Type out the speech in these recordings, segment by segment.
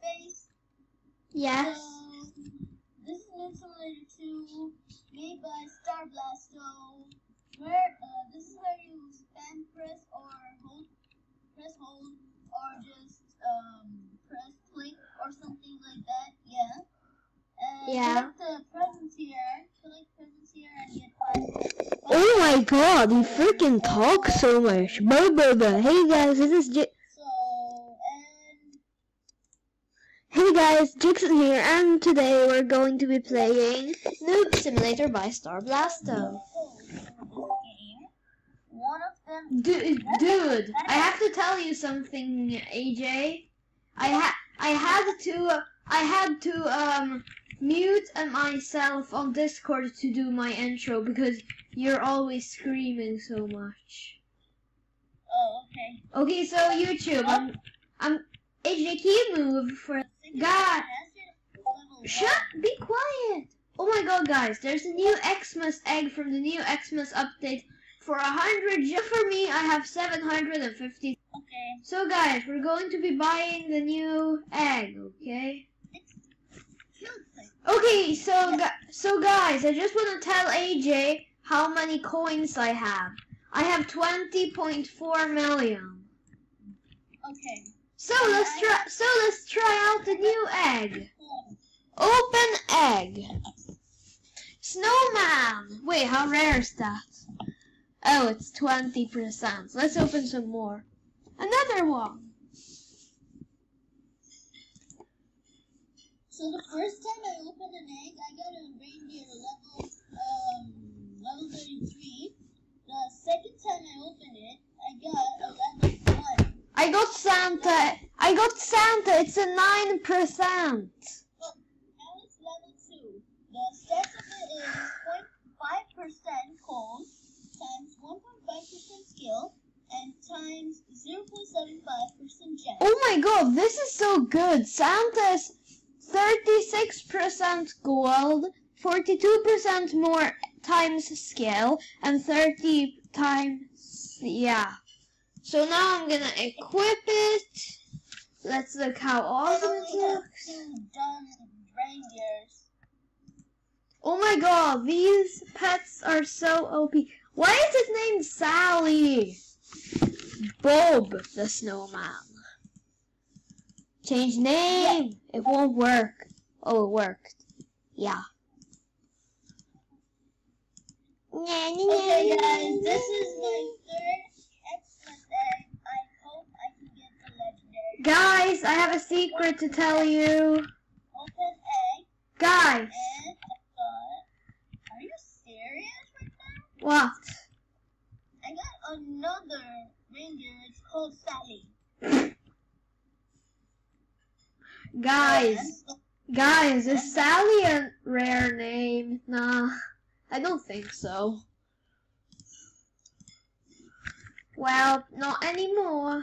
Space. Yes. So, this is an simulator 2 made by Star Blasto. Where uh, this is where you spam press or hold, press hold, or just um press click or something like that. Yeah. And Yeah. The presents here. Collect presents here and get five. Oh my god, you freaking talk so much. Blah, blah, blah. Hey guys, this is J- So and Hey guys, Gixon here, and today we're going to be playing Noob Simulator by Star Blasto. so this game, one of them. Dude, dude, I have to tell you something, AJ. I ha- I had to, I had to um mute myself on Discord to do my intro because you're always screaming so much. Oh, okay. Okay, so YouTube, I'm, I'm AJ. Can you move for? God. Shut! Be quiet! Oh my god, guys, there's a new Xmas egg from the new Xmas update. For a hundred, just for me, I have 750. Okay. So, guys, we're going to be buying the new egg, okay? Okay, so, so guys, I just want to tell AJ how many coins I have. I have 20.4 million. Okay. So let's try. So let's try out the new egg. Open egg. Snowman. Wait, how rare is that? Oh, it's 20%. Let's open some more. Another one. So the first time I opened an egg, I got a reindeer level um level 33. The second time I opened it, I got a level 1. I got Santa. I got Santa. It's a 9%. Now it's level 2. The stats of it is 0.5% cold times 1.5% skill and times 0.75% gem. Oh my god, this is so good. Santa's 36% gold, 42% more times skill, and 30 times, yeah. So now I'm gonna equip it. Let's look how awesome it looks. reindeers. Oh my god, these pets are so OP. Why is it named Sally? Bob the snowman. Change name. It won't work. Oh, it worked. Yeah. Okay, guys, this is my third Xmas egg. I hope I can get the legendary. Guys, I have a secret to tell you. Guys, and I got. Are you serious right now? what? I got another reindeer. It's called Sally. Guys, guys, is Sally a rare name? Nah, I don't think so. Well, not anymore.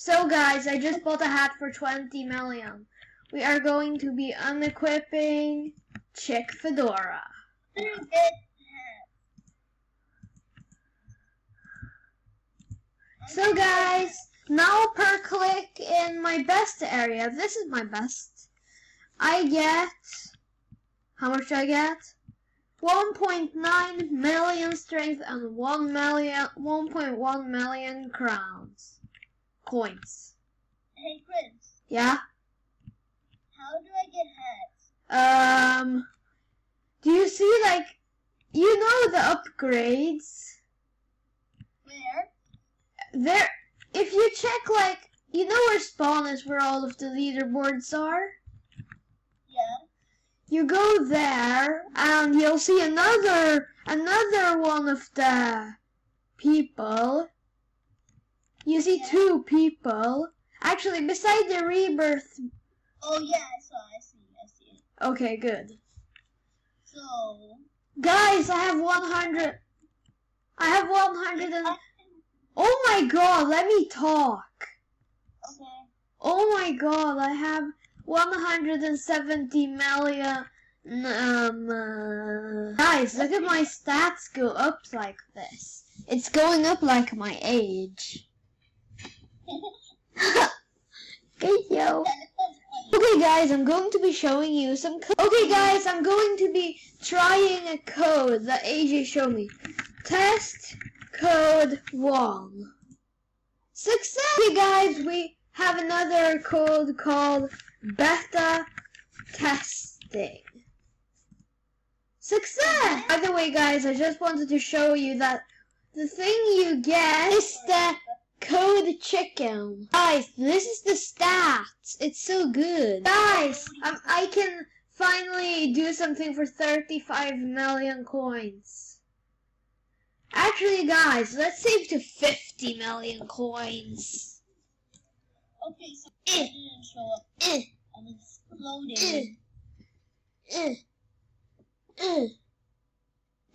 So guys, I just bought a hat for 20 million. We are going to be unequipping Chick Fedora. So guys, now per click in my best area, this is my best, I get, how much do I get? 1.9 million strength and 1 million, 1.1 million crowns. Coins. Hey, Chris, Yeah? how do I get hats? Um, do you see like, you know the upgrades? Where? There, if you check like, you know where spawn is, where all of the leaderboards are? Yeah. You go there, and you'll see another, another one of the people. You see Yeah. two people. Actually, beside the rebirth. Oh yeah, I saw. I see. I see it. Okay, good. So. Guys, I have 100. I have 100 and. Oh my god, let me talk. Okay. Oh my god, I have 170 million. Um, uh, guys, look at my stats go up like this. It's going up like my age. That funny. Okay guys, I'm going to be showing you some co- Okay guys, I'm going to be trying a code that AJ showed me. Test code 1. Success! Okay guys, we have another code called beta testing. Success! By the way guys, I just wanted to show you that the thing you get is the code chicken. Guys, this is the stats. It's so good. Guys, um, I can finally do something for 35 million coins. Actually, guys, let's save to 50 million coins. Okay, so it didn't show up. Eh, I'm exploding. eh, eh,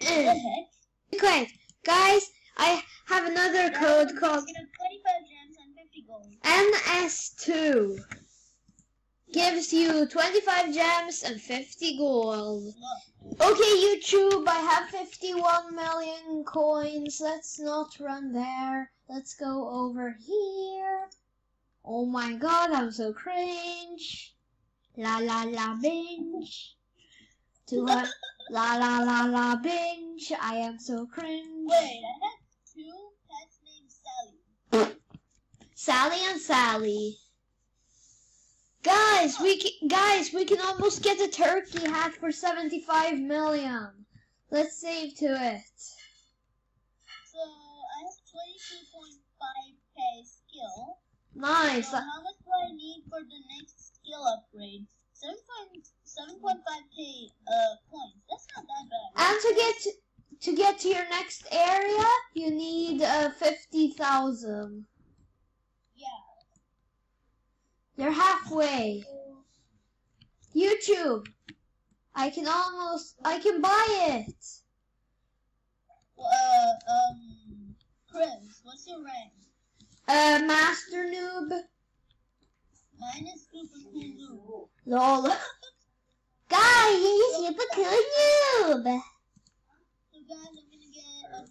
What the eh. heck? Great. Guys, I have another code called Get a 25 gems and 50 gold. NS2. Gives you 25 gems and 50 gold. Okay, YouTube, I have 51 million coins. Let's not run there. Let's go over here. Oh my god, I'm so cringe. La la la binge. To la la la la binge. I am so cringe. Wait, I have two pets named Sally. Sally and Sally. Guys, we can, guys, we can almost get a turkey hat for 75 million. Let's save to it. So I have 22.5k skill. Nice. So how much do I need for the next skill upgrade? 7.7.5k uh points. That's not that bad. And to get to, to get to your next area, you need uh, 50,000. Yeah. You're halfway. YouTube. I can almost I can buy it. Uh um Chris, what's your rank? Uh master noob. Mine is super cool. Lol. Guys, you super cool noob. So guys, I'm gonna get another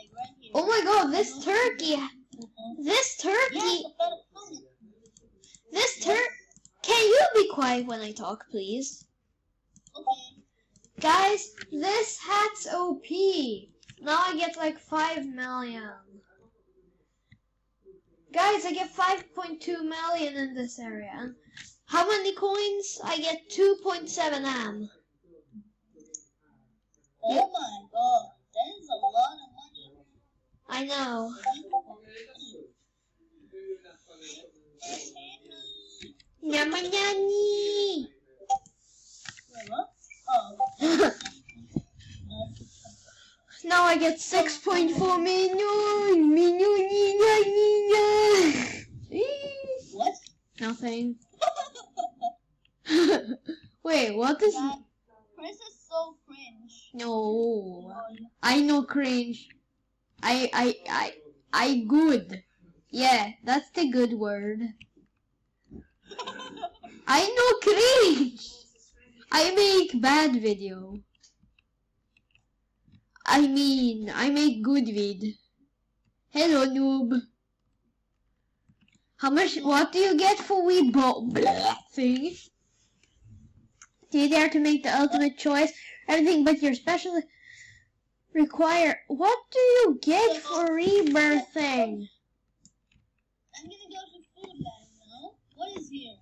egg right here. Oh my god, this turkey this Yeah, turkey one. This tur Can you be quiet when I talk, please? Okay. Guys, this hat's OP. Now I get like 5 million. Guys, I get 5.2 million in this area. How many coins? I get 2.7 M. Oh my god, that is a lot of money. I know. What? Oh. now I get 6.4 million. Million. what? Nothing. Wait, what is... Chris is so cringe. No. I know cringe. I I I I good. Yeah, that's the good word. I know cringe. I make bad video. I mean, I make good vid. Hello noob. How much? What do you get for we bought thing? Do you dare to make the ultimate choice? Everything but your special require. What do you get for rebirthing? I'm gonna go to food land now. What is?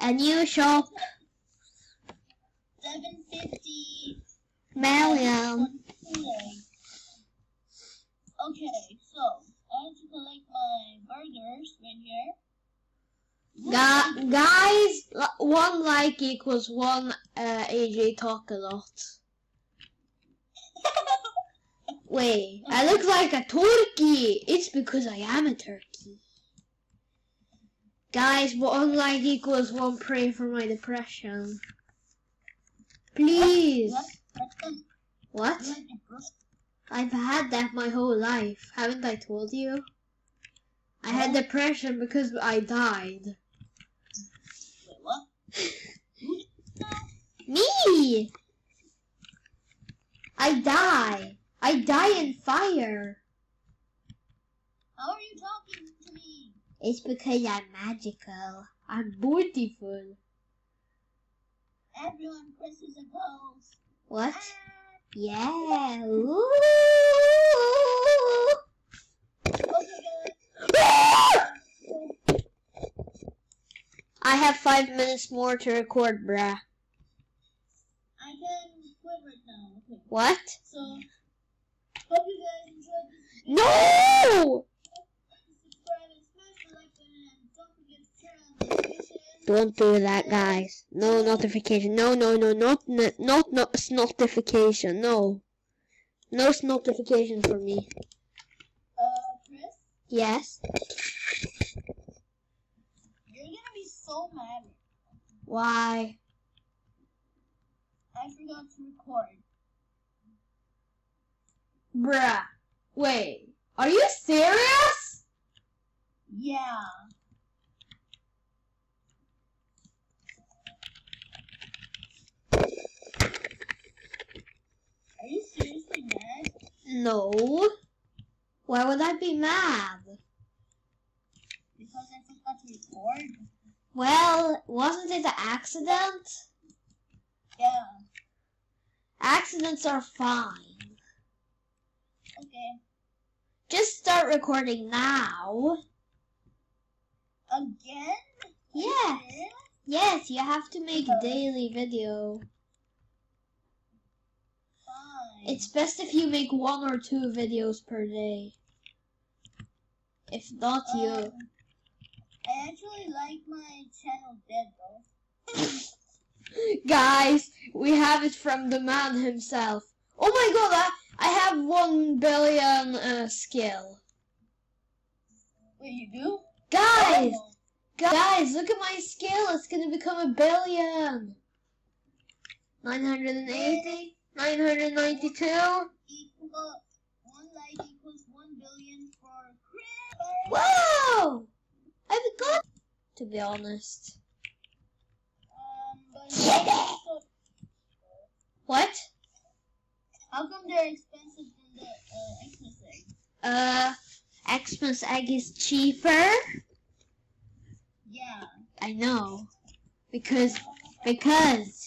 A new shop, 750 million. Okay, so I have to collect my burgers right here. Gu- guys, one like equals one uh, AJ talk a lot. Wait, I look like a turkey. It's because I am a turkey. Guys, one like equals one pray for my depression. Please. What? That's good. What? You like the burger? I've had that my whole life. Haven't I told you? I had depression because I died. Wait, what? Me! I die. I die in fire. How are you talking? It's because I'm magical. I'm beautiful. Everyone presses a pose. What? Ah. Yeah. Ooh. I have five minutes more to record, bruh. I can quit right now. Okay. What? So, hope you guys enjoyed this video. No! Subscribe and smash the like button and don't forget to turn on notifications. Don't do that, guys. No notification. No, no, no, not, not, not, not notification. No. No notification for me. Uh, Chris, Yes. you're gonna be so mad. Why? I forgot to record. Bruh. Wait. Are you serious? Yeah. Are you seriously mad? No. Why would I be mad? Because I forgot to record? Well, wasn't it an accident? Yeah. Accidents are fine. Okay. Just start recording now. Again? Yes. Yes, you have to make Okay. daily video. It's best if you make one or two videos per day. If not, you. Um, I actually like my channel dead though. Guys, we have it from the man himself. Oh my god, I, I have one billion uh, skill. Wait, you do? Guys, Oh, guys, look at my skill. It's gonna become a billion. 980, 992. equal, one like equals one billion for Chris. Whoa! I've got to be honest. Um, but how What? come they're expensive than the uh, Xmas egg? Uh, Xmas egg is cheaper. Yeah. I know. Because, because,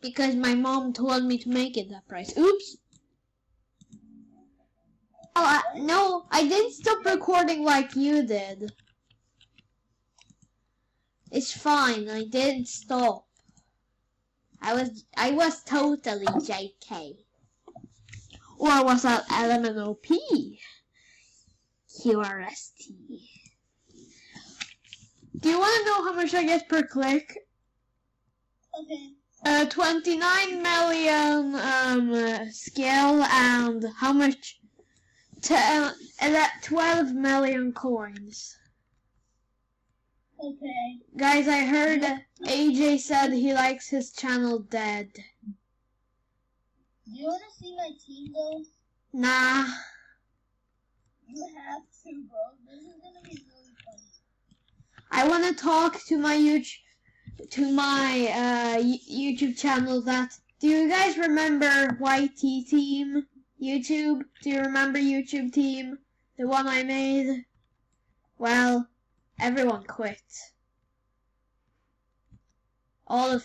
because my mom told me to make it that price. Oops. Oh, I, no, I didn't stop recording like you did. It's fine, I didn't stop. I was, I was totally JK. Or was that LMNOP? QRST. Do you want to know how much I get per click? Okay. Uh, 29 million um skill and how much? T- uh, 12 million coins. Okay. Guys, I heard AJ said he likes his channel dead. Do you want to see my team though? Nah. You have to, bro. This is gonna be really funny. I want to talk to my YouTube to my uh YouTube channel that do you guys remember YT team YouTube? Do you remember YouTube team? The one I made? Well, everyone quit. All of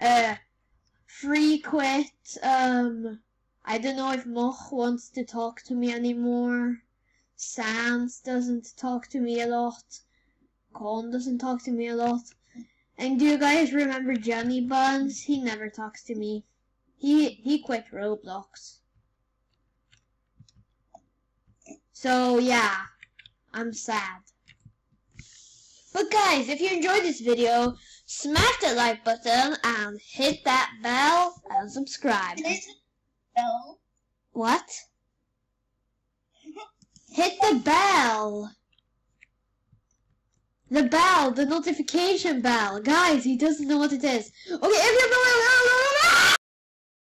uh free quit. Um I don't know if Moch wants to talk to me anymore. Sans doesn't talk to me a lot. Con doesn't talk to me a lot. And do you guys remember Johnny Buns? He never talks to me. He he quit Roblox. So yeah, I'm sad. But guys, if you enjoyed this video, smash that like button and hit that bell and subscribe. Bell. What? Hit the bell. The bell, the notification bell. Guys, he doesn't know what it is. Okay, if everyone,